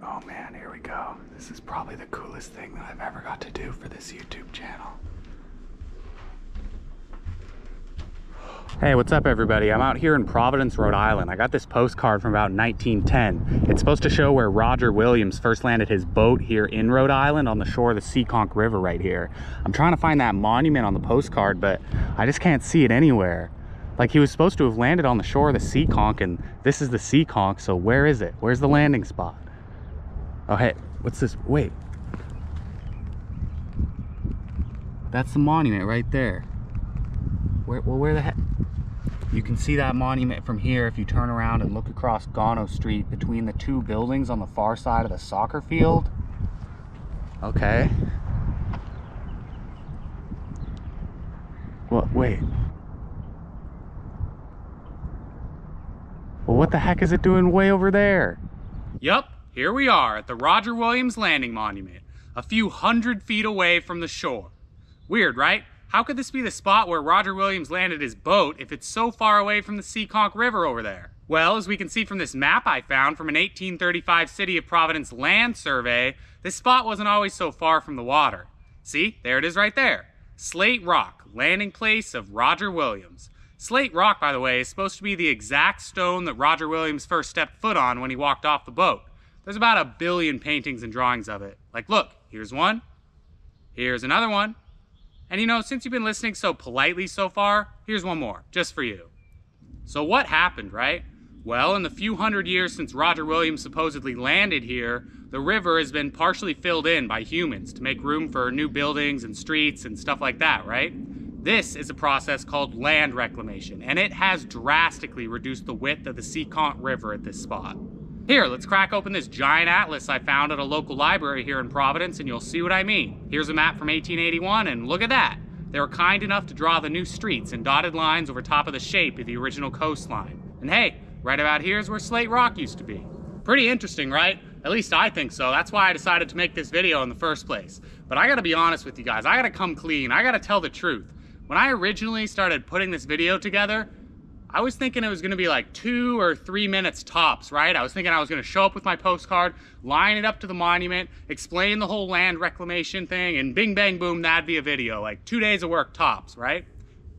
Oh man, here we go. This is probably the coolest thing that I've ever got to do for this YouTube channel. Hey, what's up everybody? I'm out here in Providence, Rhode Island. I got this postcard from about 1910. It's supposed to show where Roger Williams first landed his boat here in Rhode Island on the shore of the Seekonk River right here. I'm trying to find that monument on the postcard, but I just can't see it anywhere. Like he was supposed to have landed on the shore of the Seekonk and this is the Seekonk, so where is it? Where's the landing spot? Oh, hey, what's this? Wait. That's the monument right there. Where, well, where the heck? You can see that monument from here if you turn around and look across Gano Street between the two buildings on the far side of the soccer field. Okay. What, wait. Well, what the heck is it doing way over there? Yup, here we are at the Roger Williams Landing Monument, a few hundred feet away from the shore. Weird, right? How could this be the spot where Roger Williams landed his boat if it's so far away from the Seekonk River over there? Well, as we can see from this map I found from an 1835 City of Providence land survey, this spot wasn't always so far from the water. See, there it is right there. Slate Rock, landing place of Roger Williams. Slate Rock, by the way, is supposed to be the exact stone that Roger Williams first stepped foot on when he walked off the boat. There's about a billion paintings and drawings of it. Like, look, here's one, here's another one, and you know, since you've been listening so politely so far, here's one more, just for you. So what happened, right? Well, in the few hundred years since Roger Williams supposedly landed here, the river has been partially filled in by humans to make room for new buildings and streets and stuff like that, right? This is a process called land reclamation, and it has drastically reduced the width of the Seekonk River at this spot. Here, let's crack open this giant atlas I found at a local library here in Providence and you'll see what I mean. Here's a map from 1881 and look at that. They were kind enough to draw the new streets and dotted lines over top of the shape of the original coastline. And hey, right about here is where Slate Rock used to be. Pretty interesting, right? At least I think so. That's why I decided to make this video in the first place. But I gotta be honest with you guys. I gotta come clean. I gotta tell the truth. When I originally started putting this video together, I was thinking it was gonna be like two or three minutes tops, right? I was thinking I was gonna show up with my postcard, line it up to the monument, explain the whole land reclamation thing, and bing bang boom, that'd be a video, like two days of work tops, right?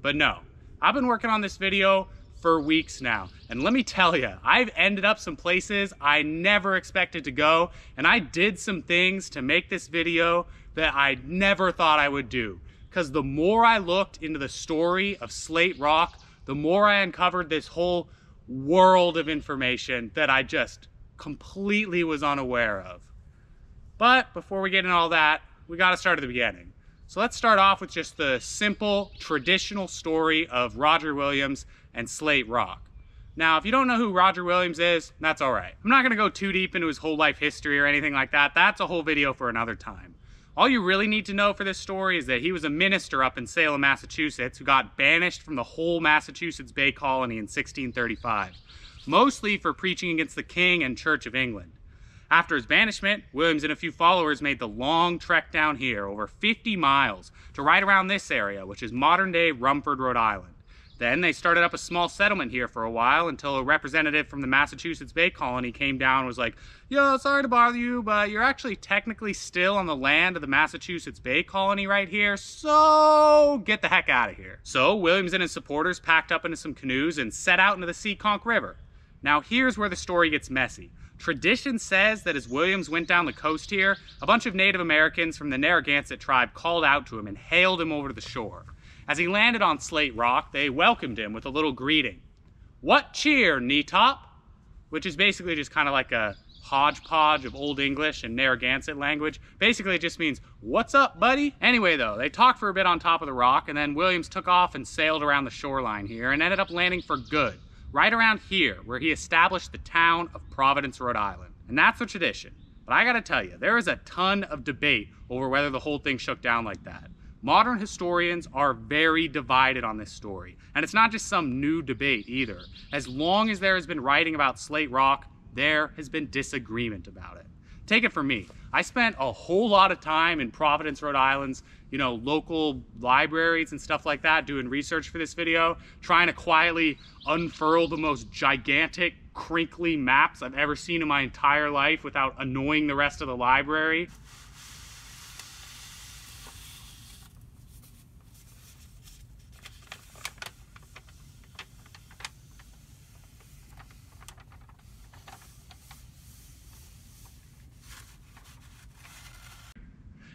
But no, I've been working on this video for weeks now. And let me tell you, I've ended up some places I never expected to go, and I did some things to make this video that I never thought I would do. Because the more I looked into the story of Slate Rock, the more I uncovered this whole world of information that I just completely was unaware of. But before we get into all that, we got to start at the beginning. So let's start off with just the simple, traditional story of Roger Williams and Slate Rock. Now, if you don't know who Roger Williams is, that's all right. I'm not going to go too deep into his whole life history or anything like that. That's a whole video for another time. All you really need to know for this story is that he was a minister up in Salem, Massachusetts, who got banished from the whole Massachusetts Bay Colony in 1635, mostly for preaching against the King and Church of England. After his banishment, Williams and a few followers made the long trek down here, over 50 miles, to right around this area, which is modern-day Rumford, Rhode Island. Then they started up a small settlement here for a while until a representative from the Massachusetts Bay Colony came down and was like, Yo, sorry to bother you, but you're actually technically still on the land of the Massachusetts Bay Colony right here, so get the heck out of here. So Williams and his supporters packed up into some canoes and set out into the Seekonk River. Now here's where the story gets messy. Tradition says that as Williams went down the coast here, a bunch of Native Americans from the Narragansett tribe called out to him and hailed him over to the shore. As he landed on Slate Rock, they welcomed him with a little greeting. What cheer, Netop? Which is basically just kind of like a hodgepodge of Old English and Narragansett language. Basically, it just means, what's up, buddy? Anyway, though, they talked for a bit on top of the rock, and then Williams took off and sailed around the shoreline here and ended up landing for good, right around here, where he established the town of Providence, Rhode Island. And that's the tradition. But I gotta tell you, there is a ton of debate over whether the whole thing shook down like that. Modern historians are very divided on this story, and it's not just some new debate either. As long as there has been writing about Slate Rock, there has been disagreement about it. Take it from me. I spent a whole lot of time in Providence, Rhode Island's, you know, local libraries and stuff like that, doing research for this video, trying to quietly unfurl the most gigantic, crinkly maps I've ever seen in my entire life without annoying the rest of the library.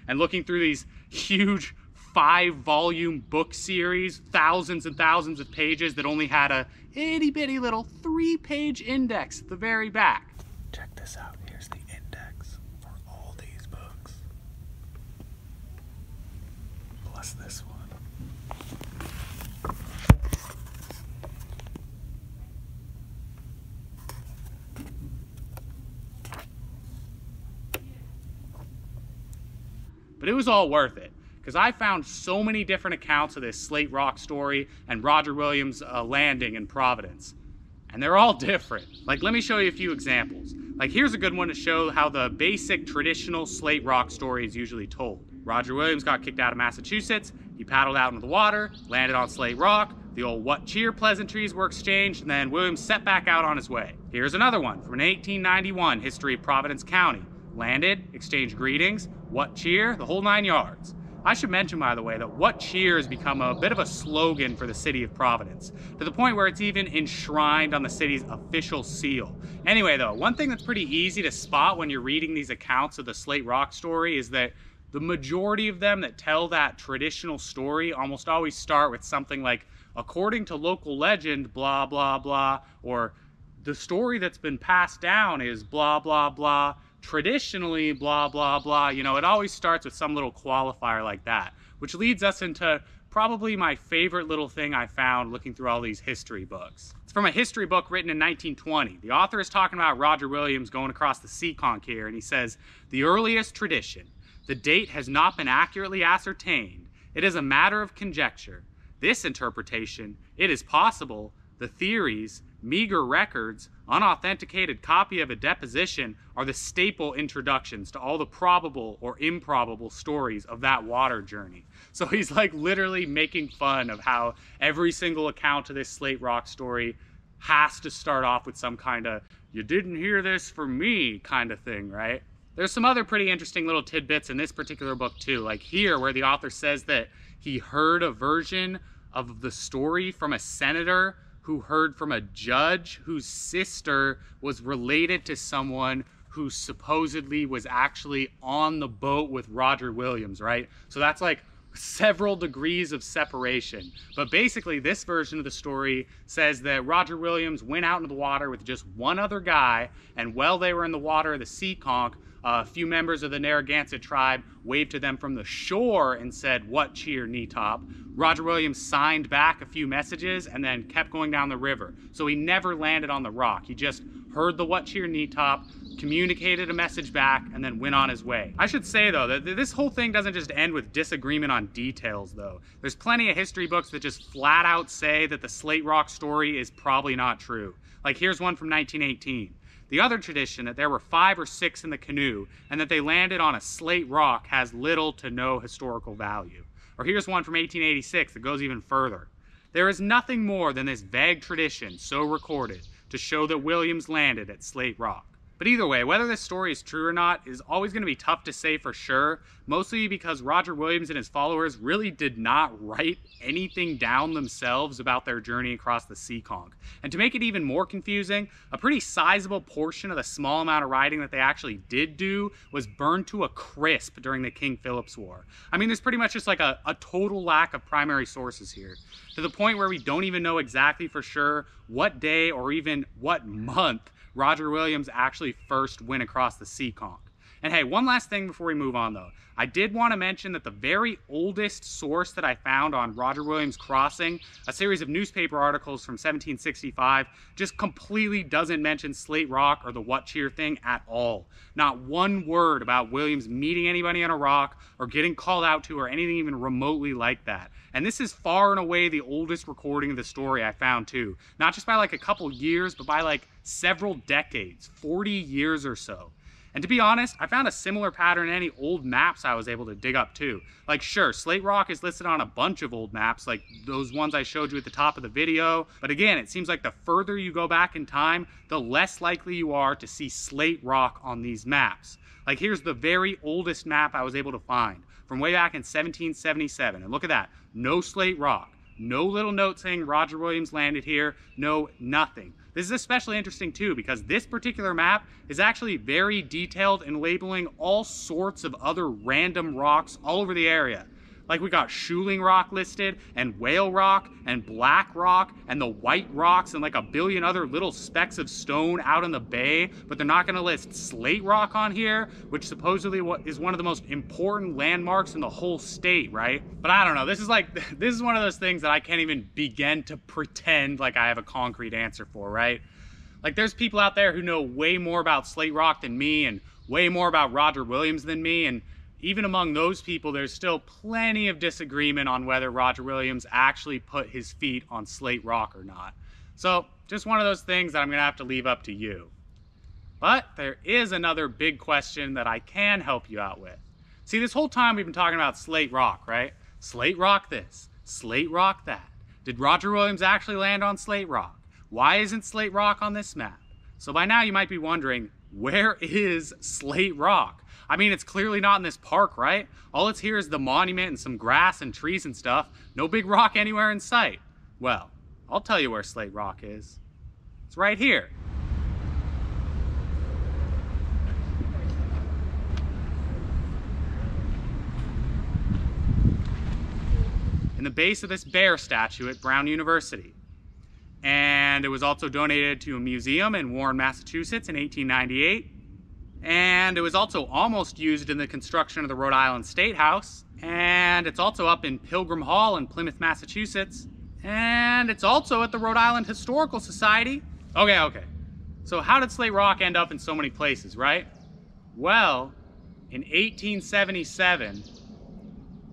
And looking through these huge five volume book series, thousands and thousands of pages that only had a itty bitty little three page index at the very back. Check this out. Here's the index for all these books. Plus this one. But it was all worth it because I found so many different accounts of this Slate Rock story and Roger Williams' uh, landing in Providence. And they're all different. Like, let me show you a few examples. Like, here's a good one to show how the basic traditional Slate Rock story is usually told. Roger Williams got kicked out of Massachusetts. He paddled out into the water, landed on Slate Rock. The old what cheer pleasantries were exchanged, and then Williams set back out on his way. Here's another one from an 1891 history of Providence County. Landed, exchanged greetings, what cheer, the whole nine yards. I should mention, by the way, that What Cheer has become a bit of a slogan for the city of Providence, to the point where it's even enshrined on the city's official seal. Anyway, though, one thing that's pretty easy to spot when you're reading these accounts of the Slate Rock story is that the majority of them that tell that traditional story almost always start with something like, according to local legend, blah, blah, blah, or the story that's been passed down is blah, blah, blah, traditionally blah blah blah you know it always starts with some little qualifier like that which leads us into probably my favorite little thing i found looking through all these history books. It's from a history book written in 1920 the author is talking about roger williams going across the seekonk here and he says the earliest tradition the date has not been accurately ascertained. It is a matter of conjecture. This interpretation it is possible the theories meager records, unauthenticated copy of a deposition are the staple introductions to all the probable or improbable stories of that water journey. So he's like literally making fun of how every single account of this Slate Rock story has to start off with some kind of you didn't hear this from me kind of thing, right? There's some other pretty interesting little tidbits in this particular book too, like here where the author says that he heard a version of the story from a senator who heard from a judge whose sister was related to someone who supposedly was actually on the boat with Roger Williams, right? So that's like several degrees of separation. But basically, this version of the story says that Roger Williams went out into the water with just one other guy, and while they were in the water, the Seekonk, a few members of the Narragansett tribe waved to them from the shore and said, What cheer, Netop? Roger Williams signed back a few messages and then kept going down the river. So he never landed on the rock. He just heard the What cheer, Netop, communicated a message back, and then went on his way. I should say, though, that this whole thing doesn't just end with disagreement on details, though. There's plenty of history books that just flat out say that the Slate Rock story is probably not true. Like, here's one from 1918. The other tradition that there were five or six in the canoe and that they landed on a slate rock has little to no historical value. Or here's one from 1886 that goes even further. There is nothing more than this vague tradition so recorded to show that Williams landed at Slate Rock. But either way, whether this story is true or not is always going to be tough to say for sure, mostly because Roger Williams and his followers really did not write anything down themselves about their journey across the Seekonk. And to make it even more confusing, a pretty sizable portion of the small amount of writing that they actually did do was burned to a crisp during the King Philip's War. I mean, there's pretty much just like a, a total lack of primary sources here, to the point where we don't even know exactly for sure what day or even what month Roger Williams actually first went across the Seekonk. And hey, one last thing before we move on though. I did want to mention that the very oldest source that I found on Roger Williams crossing, a series of newspaper articles from 1765, just completely doesn't mention Slate Rock or the What Cheer thing at all. Not one word about Williams meeting anybody on a rock or getting called out to or anything even remotely like that. And this is far and away the oldest recording of the story I found too. Not just by like a couple years, but by like several decades, 40 years or so. And to be honest, I found a similar pattern in any old maps I was able to dig up too. Like sure, Slate Rock is listed on a bunch of old maps, like those ones I showed you at the top of the video. But again, it seems like the further you go back in time, the less likely you are to see Slate Rock on these maps. Like here's the very oldest map I was able to find from way back in 1777. And look at that, no Slate Rock. No little note saying Roger Williams landed here. No, nothing. This is especially interesting too because this particular map is actually very detailed in labeling all sorts of other random rocks all over the area. Like we got Shoaling Rock listed, and Whale Rock, and Black Rock, and the White Rocks, and like a billion other little specks of stone out in the bay, but they're not gonna list Slate Rock on here, which supposedly is one of the most important landmarks in the whole state, right? But I don't know, this is like, this is one of those things that I can't even begin to pretend like I have a concrete answer for, right? Like there's people out there who know way more about Slate Rock than me, and way more about Roger Williams than me, and even among those people, there's still plenty of disagreement on whether Roger Williams actually put his feet on Slate Rock or not. So, just one of those things that I'm going to have to leave up to you. But there is another big question that I can help you out with. See, this whole time we've been talking about Slate Rock, right? Slate Rock this, Slate Rock that. Did Roger Williams actually land on Slate Rock? Why isn't Slate Rock on this map? So by now you might be wondering, where is Slate Rock? I mean, it's clearly not in this park, right? All it's here is the monument and some grass and trees and stuff. No big rock anywhere in sight. Well, I'll tell you where Slate Rock is. It's right here. In the base of this bear statue at Brown University. And it was also donated to a museum in Warren, Massachusetts in 1898 and it was also almost used in the construction of the Rhode Island State House, and it's also up in Pilgrim Hall in Plymouth, Massachusetts, and it's also at the Rhode Island Historical Society. Okay, okay. So how did Slate Rock end up in so many places, right? Well, in 1877,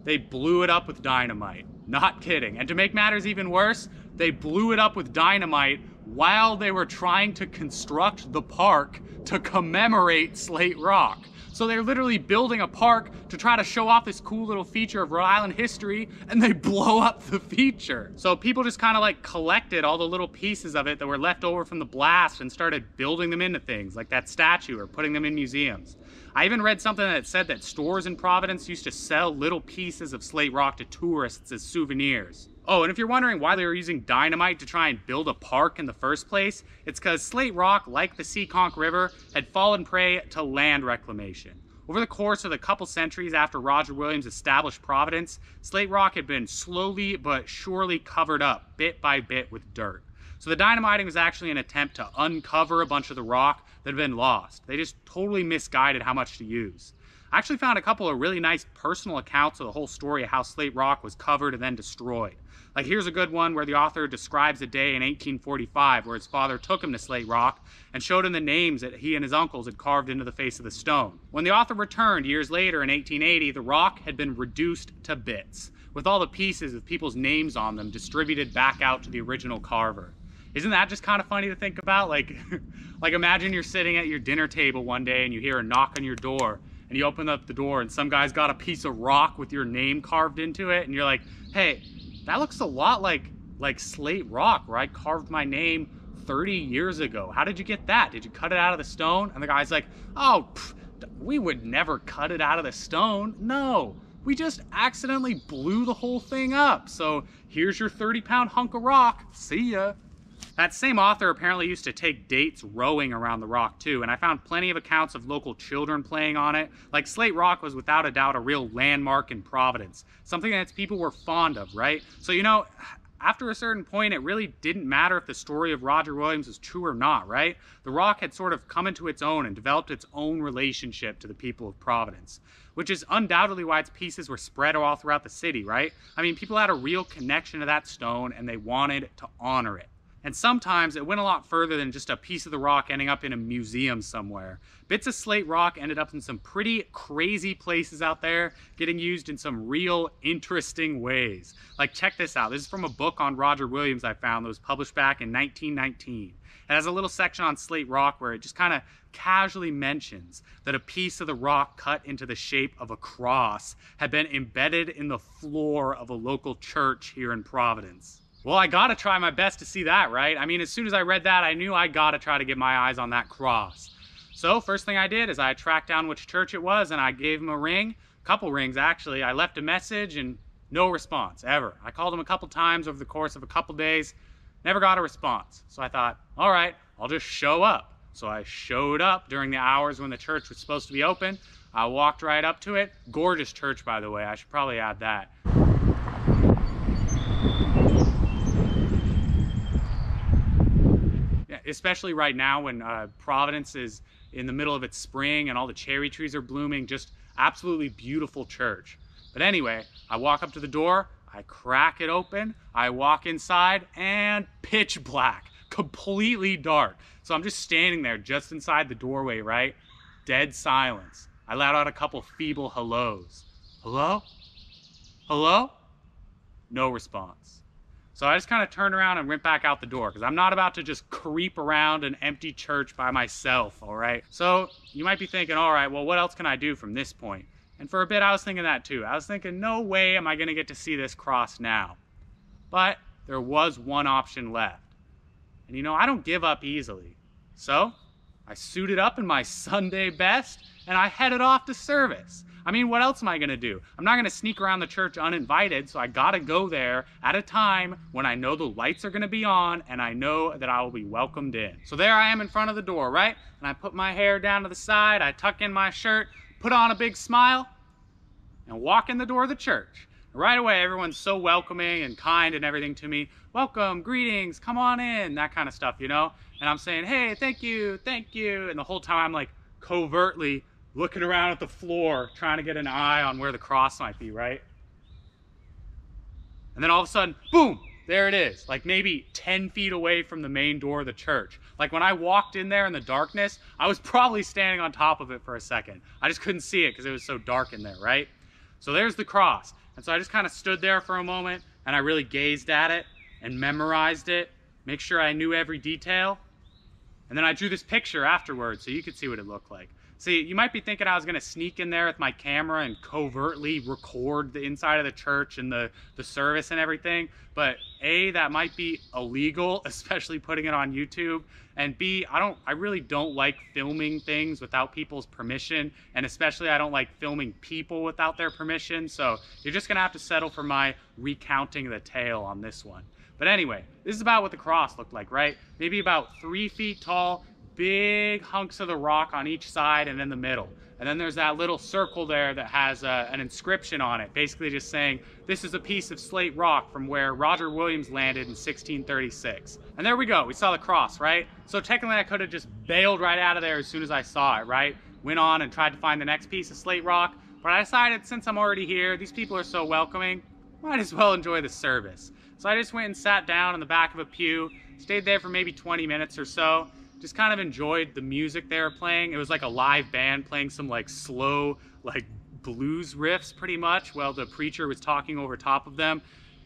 they blew it up with dynamite. Not kidding. And to make matters even worse, they blew it up with dynamite while they were trying to construct the park to commemorate Slate Rock. So they're literally building a park to try to show off this cool little feature of Rhode Island history, and they blow up the feature. So people just kind of like collected all the little pieces of it that were left over from the blast and started building them into things, like that statue, or putting them in museums. I even read something that said that stores in Providence used to sell little pieces of Slate Rock to tourists as souvenirs. Oh, and if you're wondering why they were using dynamite to try and build a park in the first place, it's because Slate Rock, like the Seekonk River, had fallen prey to land reclamation. Over the course of the couple centuries after Roger Williams established Providence, Slate Rock had been slowly but surely covered up, bit by bit, with dirt. So the dynamiting was actually an attempt to uncover a bunch of the rock that had been lost. They just totally misguided how much to use. I actually found a couple of really nice personal accounts of the whole story of how Slate Rock was covered and then destroyed. Like here's a good one where the author describes a day in 1845 where his father took him to Slate Rock and showed him the names that he and his uncles had carved into the face of the stone. When the author returned years later in 1880, the rock had been reduced to bits, with all the pieces with people's names on them distributed back out to the original carver. Isn't that just kind of funny to think about? Like, like imagine you're sitting at your dinner table one day and you hear a knock on your door and you open up the door and some guy's got a piece of rock with your name carved into it and you're like, hey, that looks a lot like like slate rock where I carved my name 30 years ago. How did you get that? Did you cut it out of the stone? And the guy's like, oh, pff, we would never cut it out of the stone. No, we just accidentally blew the whole thing up. So here's your 30 pound hunk of rock. See ya. That same author apparently used to take dates rowing around the rock too, and I found plenty of accounts of local children playing on it. Like Slate Rock was without a doubt a real landmark in Providence, something that people were fond of, right? So, you know, after a certain point, it really didn't matter if the story of Roger Williams was true or not, right? The Rock had sort of come into its own and developed its own relationship to the people of Providence, which is undoubtedly why its pieces were spread all throughout the city, right? I mean, people had a real connection to that stone and they wanted to honor it. And sometimes it went a lot further than just a piece of the rock ending up in a museum somewhere. Bits of slate rock ended up in some pretty crazy places out there, getting used in some real interesting ways. Like, check this out. This is from a book on Roger Williams I found that was published back in 1919. It has a little section on slate rock where it just kind of casually mentions that a piece of the rock cut into the shape of a cross had been embedded in the floor of a local church here in Providence. Well, I gotta try my best to see that, right? I mean, as soon as I read that, I knew I gotta try to get my eyes on that cross. So, first thing I did is I tracked down which church it was and I gave him a ring, a couple rings actually. I left a message and no response, ever. I called him a couple times over the course of a couple days, never got a response. So I thought, all right, I'll just show up. So I showed up during the hours when the church was supposed to be open. I walked right up to it. Gorgeous church, by the way. I should probably add that. Especially right now when uh, Providence is in the middle of its spring and all the cherry trees are blooming. Just absolutely beautiful church. But anyway, I walk up to the door, I crack it open, I walk inside, and pitch black, completely dark. So I'm just standing there just inside the doorway, right? Dead silence. I let out a couple feeble hellos. Hello? Hello? No response. So I just kind of turned around and went back out the door because I'm not about to just creep around an empty church by myself, all right? So you might be thinking, all right, well, what else can I do from this point? And for a bit, I was thinking that too. I was thinking, no way am I going to get to see this cross now. But there was one option left. And you know, I don't give up easily. So I suited up in my Sunday best and I headed off to service. I mean, what else am I going to do? I'm not going to sneak around the church uninvited, so I got to go there at a time when I know the lights are going to be on and I know that I will be welcomed in. So there I am in front of the door, right? And I put my hair down to the side, I tuck in my shirt, put on a big smile, and walk in the door of the church. Right away, everyone's so welcoming and kind and everything to me. Welcome, greetings, come on in, that kind of stuff, you know? And I'm saying, hey, thank you, thank you. And the whole time I'm like covertly looking around at the floor, trying to get an eye on where the cross might be, right? And then all of a sudden, boom, there it is, like maybe 10 feet away from the main door of the church. Like when I walked in there in the darkness, I was probably standing on top of it for a second. I just couldn't see it because it was so dark in there, right? So there's the cross. And so I just kind of stood there for a moment and I really gazed at it and memorized it, make sure I knew every detail. And then I drew this picture afterwards so you could see what it looked like. See, you might be thinking I was going to sneak in there with my camera and covertly record the inside of the church and the, the service and everything. But A, that might be illegal, especially putting it on YouTube. And B, I don't I really don't like filming things without people's permission. And especially I don't like filming people without their permission. So you're just going to have to settle for my recounting the tale on this one. But anyway, this is about what the cross looked like, right? Maybe about three feet tall, big hunks of the rock on each side and in the middle. And then there's that little circle there that has uh, an inscription on it, basically just saying, this is a piece of slate rock from where Roger Williams landed in 1636. And there we go, we saw the cross, right? So technically I could have just bailed right out of there as soon as I saw it, right? Went on and tried to find the next piece of slate rock, but I decided since I'm already here, these people are so welcoming, might as well enjoy the service. So I just went and sat down in the back of a pew, stayed there for maybe 20 minutes or so, just kind of enjoyed the music they were playing. It was like a live band playing some like slow, like blues riffs pretty much while the preacher was talking over top of them.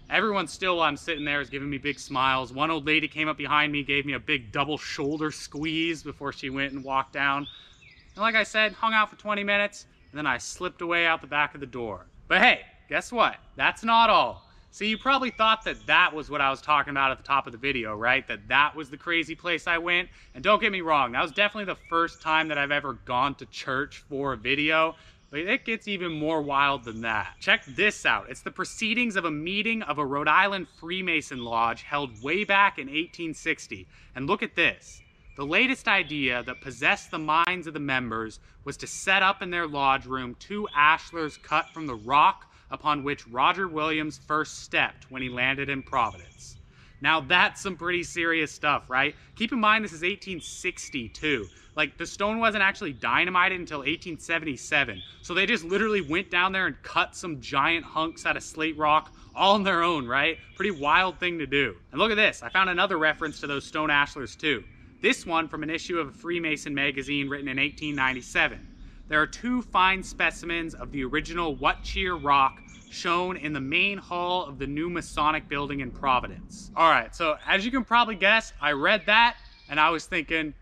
Everyone still, while I'm sitting there, is giving me big smiles. One old lady came up behind me, gave me a big double shoulder squeeze before she went and walked down. And like I said, hung out for 20 minutes, and then I slipped away out the back of the door. But hey, guess what? That's not all. See, you probably thought that that was what I was talking about at the top of the video, right? That that was the crazy place I went. And don't get me wrong, that was definitely the first time that I've ever gone to church for a video. But it gets even more wild than that. Check this out. It's the proceedings of a meeting of a Rhode Island Freemason lodge held way back in 1860. And look at this. The latest idea that possessed the minds of the members was to set up in their lodge room two ashlars cut from the rock upon which Roger Williams first stepped when he landed in Providence. Now that's some pretty serious stuff, right? Keep in mind this is 1862. Like the stone wasn't actually dynamited until 1877. So they just literally went down there and cut some giant hunks out of slate rock all on their own, right? Pretty wild thing to do. And look at this, I found another reference to those stone ashlars too. This one from an issue of a Freemason magazine written in 1897 there are two fine specimens of the original What Cheer rock shown in the main hall of the new Masonic building in Providence. All right, so as you can probably guess, I read that and I was thinking,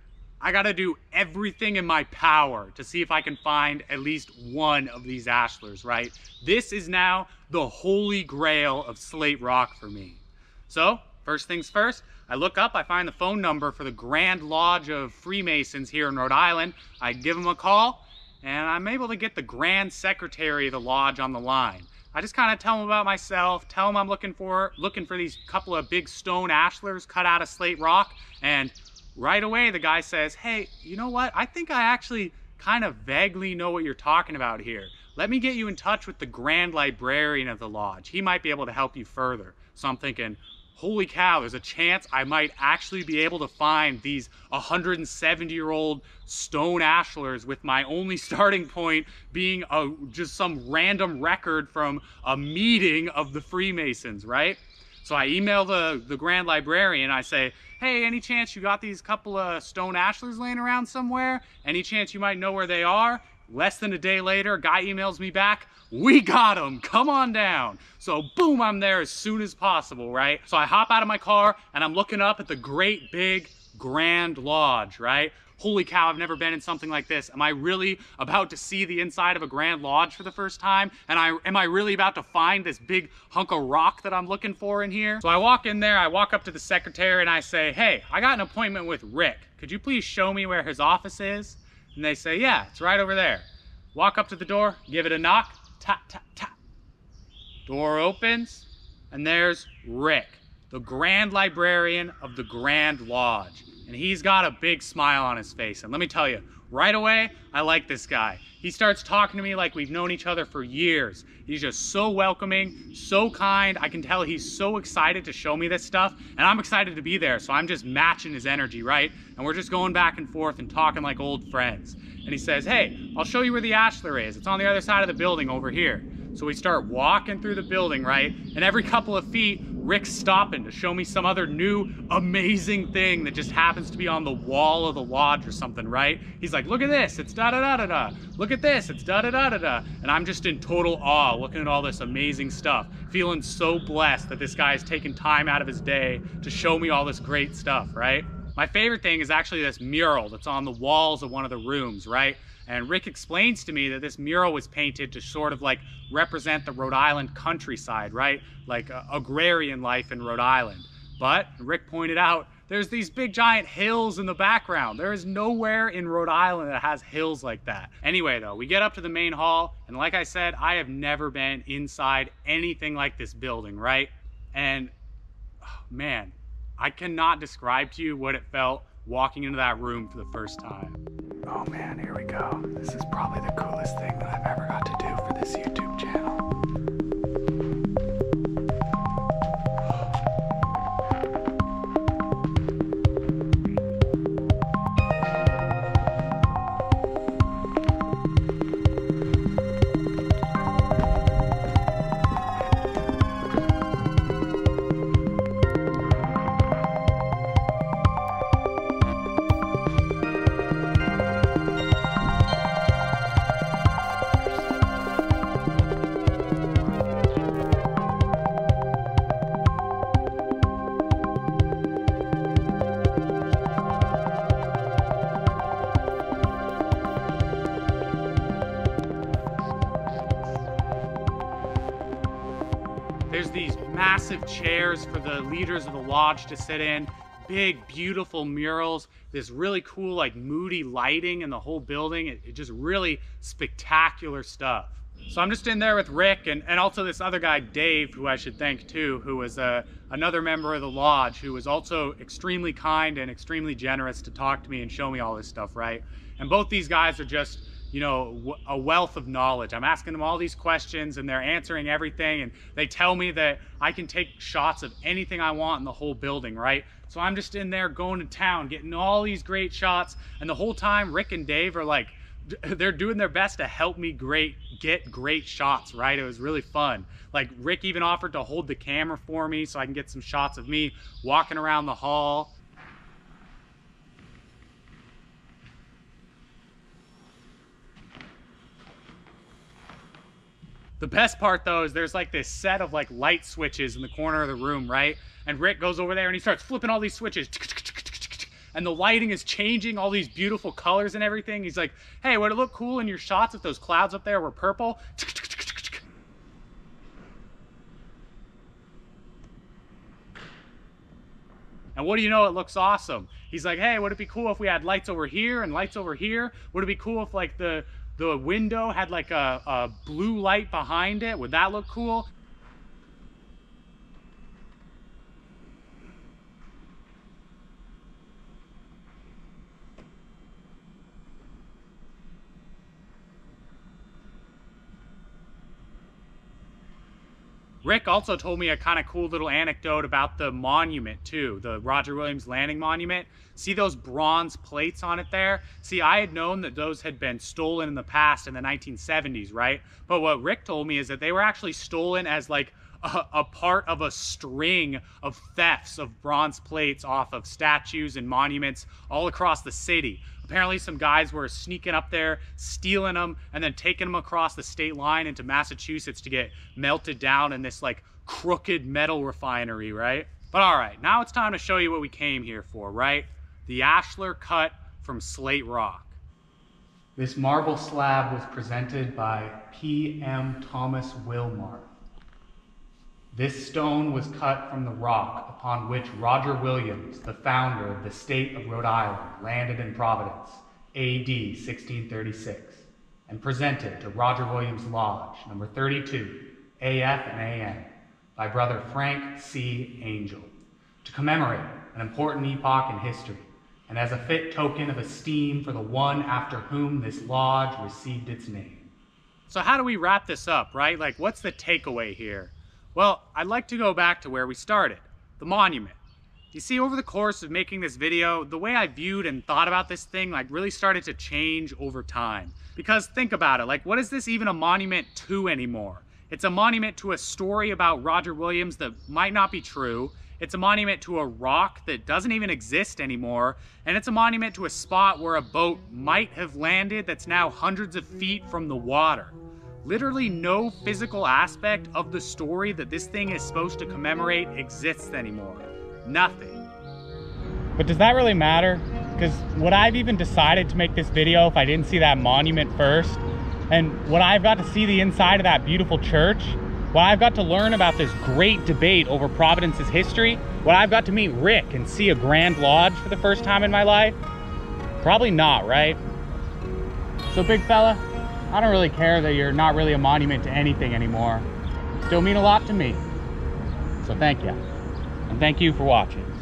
I gotta do everything in my power to see if I can find at least one of these ashlars, right? This is now the holy grail of Slate Rock for me. So, first things first, I look up, I find the phone number for the Grand Lodge of Freemasons here in Rhode Island. I give them a call, and I'm able to get the Grand Secretary of the Lodge on the line. I just kind of tell them about myself, tell them I'm looking for looking for these couple of big stone ashlars cut out of slate rock, and right away the guy says, hey, you know what? I think I actually kind of vaguely know what you're talking about here. Let me get you in touch with the grand librarian of the lodge. He might be able to help you further. So I'm thinking, holy cow, there's a chance I might actually be able to find these 170 year old stone ashlars with my only starting point being a, just some random record from a meeting of the Freemasons, right? So I email the, the grand librarian. I say, hey, any chance you got these couple of stone ashlars laying around somewhere? Any chance you might know where they are? Less than a day later, guy emails me back, we got him, come on down. So boom, I'm there as soon as possible, right? So I hop out of my car and I'm looking up at the great big Grand Lodge, right? Holy cow, I've never been in something like this. Am I really about to see the inside of a Grand Lodge for the first time? And I am I really about to find this big hunk of rock that I'm looking for in here? So I walk in there, I walk up to the secretary and I say, hey, I got an appointment with Rick. Could you please show me where his office is? And they say, yeah, it's right over there. Walk up to the door, give it a knock, tap, tap, tap. Door opens, and there's Rick, the Grand Librarian of the Grand Lodge. And he's got a big smile on his face. And let me tell you, right away, I like this guy. He starts talking to me like we've known each other for years. He's just so welcoming, so kind. I can tell he's so excited to show me this stuff, and I'm excited to be there. So I'm just matching his energy, right? And we're just going back and forth and talking like old friends. And he says, Hey, I'll show you where the ashlar is. It's on the other side of the building over here. So we start walking through the building, right? And every couple of feet, Rick's stopping to show me some other new amazing thing that just happens to be on the wall of the lodge or something, right? He's like, look at this, it's da da da da da. Look at this, it's da da da da da. And I'm just in total awe looking at all this amazing stuff, feeling so blessed that this guy's taking time out of his day to show me all this great stuff, right? My favorite thing is actually this mural that's on the walls of one of the rooms, right? And Rick explains to me that this mural was painted to sort of like represent the Rhode Island countryside, right? Like uh, agrarian life in Rhode Island. But Rick pointed out there's these big giant hills in the background. There is nowhere in Rhode Island that has hills like that. Anyway, though, we get up to the main hall, and like I said, I have never been inside anything like this building, right? And oh, man, I cannot describe to you what it felt walking into that room for the first time. Oh man, here we go. This is probably the coolest thing that I've ever got to do for this YouTube There's these massive chairs for the leaders of the lodge to sit in, big, beautiful murals, this really cool, like moody lighting in the whole building. It, it just really spectacular stuff. So I'm just in there with Rick and, and also this other guy, Dave, who I should thank too, who was uh, another member of the lodge who was also extremely kind and extremely generous to talk to me and show me all this stuff, right? And both these guys are just you know, a wealth of knowledge. I'm asking them all these questions and they're answering everything and they tell me that I can take shots of anything I want in the whole building, right? So I'm just in there going to town, getting all these great shots. And the whole time, Rick and Dave are like, they're doing their best to help me great get great shots right it was really fun like rick even offered to hold the camera for me so i can get some shots of me walking around the hall The best part though is there's like this set of like light switches in the corner of the room, right? And Rick goes over there and he starts flipping all these switches. and the lighting is changing all these beautiful colors and everything. He's like, hey, would it look cool in your shots if those clouds up there were purple? And what do you know? It looks awesome. He's like, hey, would it be cool if we had lights over here and lights over here? Would it be cool if like the the window had like a, a blue light behind it? Would that look cool? Rick also told me a kind of cool little anecdote about the monument too, the Roger Williams Landing Monument. See those bronze plates on it there? See, I had known that those had been stolen in the past in the 1970s, right? But what Rick told me is that they were actually stolen as like a, a, part of a string of thefts of bronze plates off of statues and monuments all across the city. Apparently some guys were sneaking up there, stealing them, and then taking them across the state line into Massachusetts to get melted down in this like crooked metal refinery, right? But all right, now it's time to show you what we came here for, right? The Ashlar cut from Slate Rock. This marble slab was presented by P.M. Thomas Wilmar. This stone was cut from the rock upon which Roger Williams, the founder of the state of Rhode Island, landed in Providence, AD 1636, and presented to Roger Williams Lodge, number 32, AF and AM, by brother Frank C. Angel, to commemorate an important epoch in history, and as a fit token of esteem for the one after whom this lodge received its name. So how do we wrap this up, right? Like, what's the takeaway here? Well, I'd like to go back to where we started, the monument. You see, over the course of making this video, the way I viewed and thought about this thing like really started to change over time. Because think about it, like what is this even a monument to anymore? It's a monument to a story about Roger Williams that might not be true. It's a monument to a rock that doesn't even exist anymore. And it's a monument to a spot where a boat might have landed that's now hundreds of feet from the water literally no physical aspect of the story that this thing is supposed to commemorate exists anymore. Nothing. But does that really matter? Because would I've even decided to make this video if I didn't see that monument first? And what I've got to see the inside of that beautiful church, what I've got to learn about this great debate over Providence's history, what I've got to meet Rick and see a Grand Lodge for the first time in my life? Probably not, right? So big fella, I don't really care that you're not really a monument to anything anymore. Still mean a lot to me. So thank you. And thank you for watching.